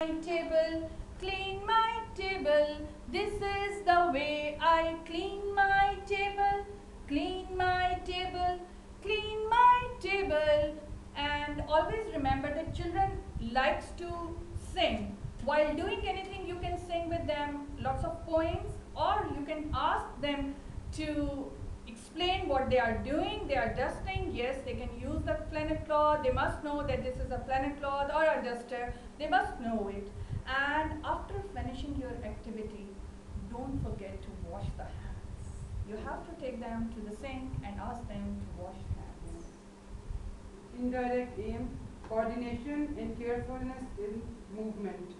my table, clean my table. This is the way I clean my table, clean my table, clean my table. And always remember that children likes to sing. While doing anything, you can sing with them lots of poems, or you can ask them to explain what they are doing. They are dusting. Yes, they can use the planet cloth. They must know that this is a planet cloth or a duster. They must know it. And after finishing your activity, don't forget to wash the hands. You have to take them to the sink and ask them to wash hands. Indirect aim, coordination and carefulness in movement.